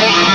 Yeah.